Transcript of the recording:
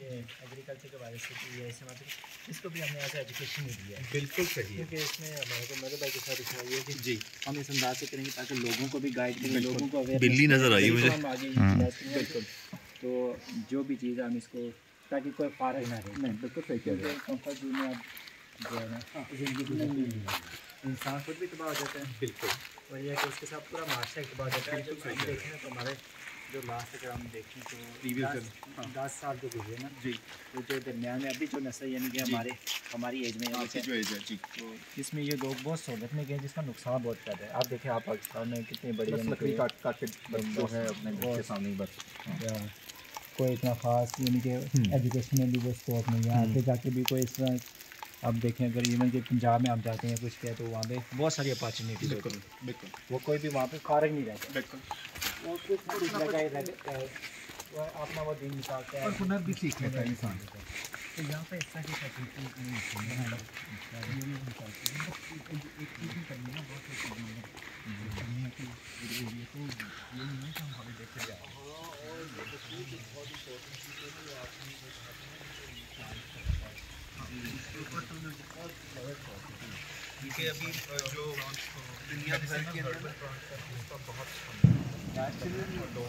ये एग्रीकल्चर के बारे से ये ऐसे मतलब इसको भी हमने ऐसा एजुकेशन ही दिया है। बिल्कुल सही क्योंकि इसमें हमारे को मेरे भाई के साथ इतना ये कि जी। हम इस अंदाज से करेंगे ताकि लोगों को भी गाइड करें लोगों को अवेयर बिल्ली नज़र आई मुझे। बिल्कुल। तो जो भी चीज़ हम इसको ताकि कोई फारग ना रहे। नहीं बिल्कुल सही कह रहे हैं। कंफर्ट जोन में आप जो है ना ज़िंदगी इंसान खुद भी तबाह हो जाता है। बिल्कुल। और यह है कि उसके साथ पूरा एक तबाह हो जाता है। जब देखें तो हमारे जो लास्ट अगर हम देखें तो दस- हाँ। दस साल जो गुजरे ना। जी। तो जो दरमियान में अभी जो नस्ल यानी कि हमारे हमारी एज में आपकी जो एज है जी। तो इसमें ये लोग बहुत सहूलत में गए जिसका नुकसान बहुत ज़्यादा है। आप देखें आप पाकिस्तान में कितनी बड़ी लकड़ी काट काट के जो है अपने घर के सामने बस। कोई इतना ख़ास यानी कि हम्म। एजुकेशन में भी वो स्कोप नहीं है। आगे जाके भी कोई इस तरह आप देखें अगर इवन कि पंजाब में आप जाते हैं कुछ क्या तो वहाँ पे बहुत सारी अपॉर्चुनिटीज़ बिल्कुल बिल्कुल। वो कोई भी वहाँ पे फारग नहीं रहता। बिल्कुल। ही है अपना वो दिन निकालता है और हुनर भी सीख लेता है इंसान तो यहाँ पे इस तरह की फैसिलिटी नहीं होती है हैं एक चीज़ भी करनी है बहुत सी दुनिया की एरिया तो ये नहीं है कि हम हमें देखते जाए क्योंकि अभी जो दुनिया भर के अंदर 其实这么多